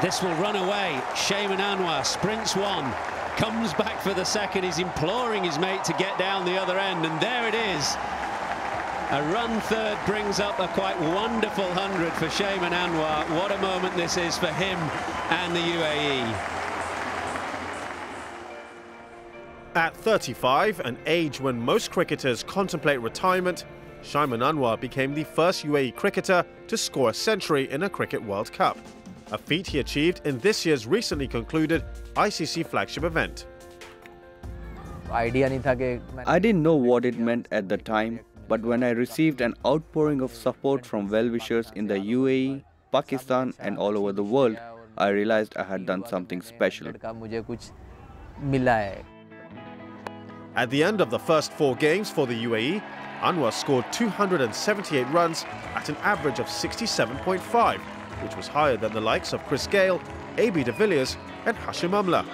This will run away. Shaiman Anwar sprints one, comes back for the second. He's imploring his mate to get down the other end, and there it is. A run third brings up a quite wonderful 100 for Shaiman Anwar. What a moment this is for him and the UAE. At 35, an age when most cricketers contemplate retirement, Shaiman Anwar became the first UAE cricketer to score a century in a Cricket World Cup a feat he achieved in this year's recently concluded ICC flagship event. I didn't know what it meant at the time, but when I received an outpouring of support from well-wishers in the UAE, Pakistan and all over the world, I realized I had done something special. At the end of the first four games for the UAE, Anwar scored 278 runs at an average of 67.5 which was higher than the likes of Chris Gayle, AB de Villiers and Hashim Amla.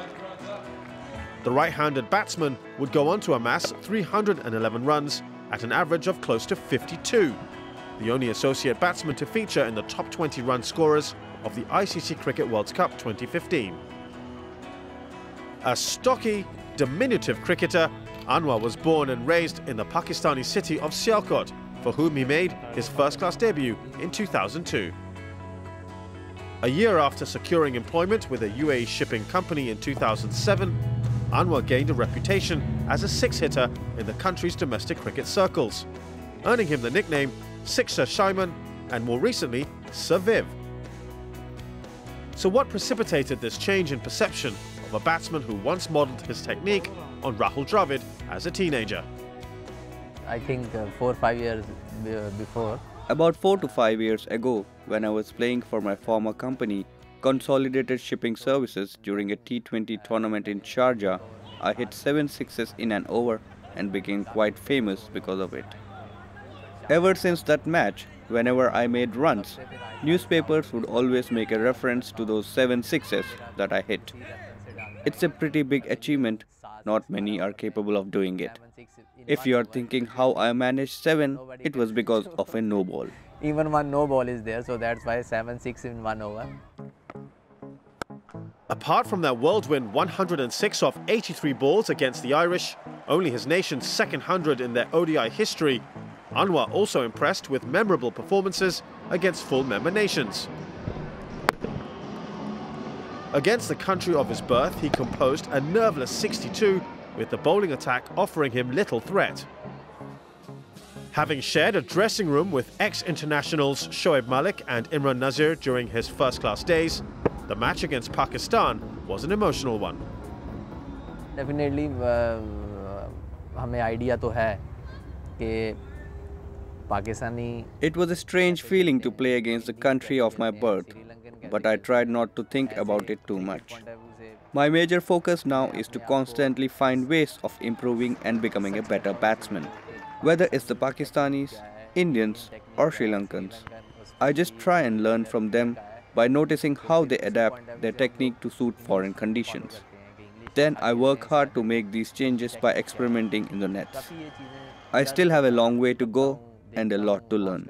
The right-handed batsman would go on to amass 311 runs at an average of close to 52, the only associate batsman to feature in the top 20 run scorers of the ICC Cricket World Cup 2015. A stocky, diminutive cricketer, Anwar was born and raised in the Pakistani city of Sialkot, for whom he made his first-class debut in 2002. A year after securing employment with a UAE shipping company in 2007, Anwar gained a reputation as a six-hitter in the country's domestic cricket circles, earning him the nickname Sixer Shaiman and more recently Sir Viv. So what precipitated this change in perception of a batsman who once modelled his technique on Rahul Dravid as a teenager? I think uh, four or five years before, about 4 to 5 years ago, when I was playing for my former company, Consolidated Shipping Services, during a T20 tournament in Sharjah, I hit 7 sixes in an over and became quite famous because of it. Ever since that match, whenever I made runs, newspapers would always make a reference to those 7 sixes that I hit. It's a pretty big achievement, not many are capable of doing it. If you are thinking how I managed 7, it was because of a no ball. Even one no ball is there, so that's why 7 6 in 1 over. Apart from that whirlwind 106 off 83 balls against the Irish, only his nation's second hundred in their ODI history, Anwar also impressed with memorable performances against full member nations. Against the country of his birth, he composed a nerveless 62 with the bowling attack offering him little threat. Having shared a dressing room with ex-internationals Shoaib Malik and Imran Nazir during his first-class days, the match against Pakistan was an emotional one. Definitely, uh, हमें idea तो है कि Pakistani. It was a strange feeling to play against the country of my birth, but I tried not to think about it too much. My major focus now is to constantly find ways of improving and becoming a better batsman. Whether it's the Pakistanis, Indians or Sri Lankans. I just try and learn from them by noticing how they adapt their technique to suit foreign conditions. Then I work hard to make these changes by experimenting in the nets. I still have a long way to go and a lot to learn.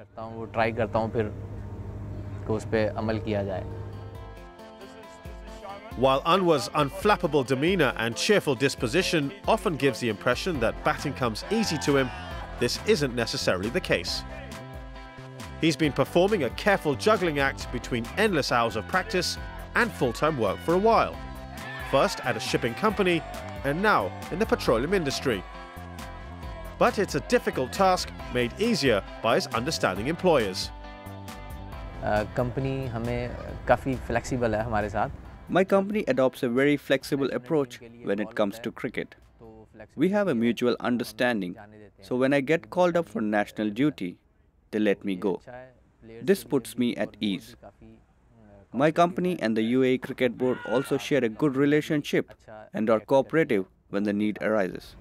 While Anwar's unflappable demeanour and cheerful disposition often gives the impression that batting comes easy to him, this isn't necessarily the case. He's been performing a careful juggling act between endless hours of practice and full-time work for a while. First at a shipping company, and now in the petroleum industry. But it's a difficult task made easier by his understanding employers. Company हमें काफ़ी flexible है हमारे साथ my company adopts a very flexible approach when it comes to cricket. We have a mutual understanding, so when I get called up for national duty, they let me go. This puts me at ease. My company and the UAE Cricket Board also share a good relationship and are cooperative when the need arises.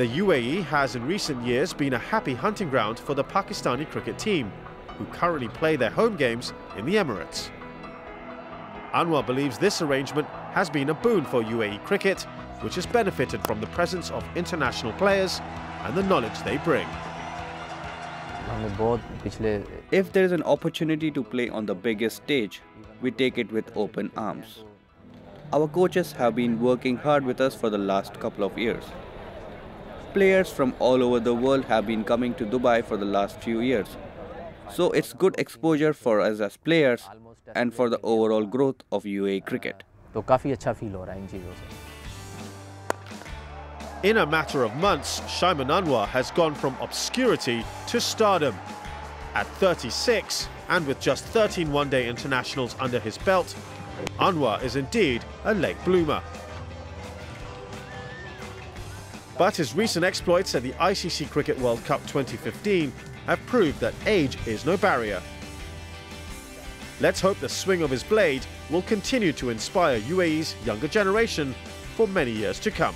The UAE has in recent years been a happy hunting ground for the Pakistani cricket team who currently play their home games in the Emirates. Anwar believes this arrangement has been a boon for UAE cricket, which has benefited from the presence of international players and the knowledge they bring. If there is an opportunity to play on the biggest stage, we take it with open arms. Our coaches have been working hard with us for the last couple of years. Players from all over the world have been coming to Dubai for the last few years. So it's good exposure for us as players and for the overall growth of UAE cricket. In a matter of months, Shaiman Anwar has gone from obscurity to stardom. At 36, and with just 13 one-day internationals under his belt, Anwar is indeed a late bloomer. But his recent exploits at the ICC Cricket World Cup 2015 have proved that age is no barrier. Let's hope the swing of his blade will continue to inspire UAE's younger generation for many years to come.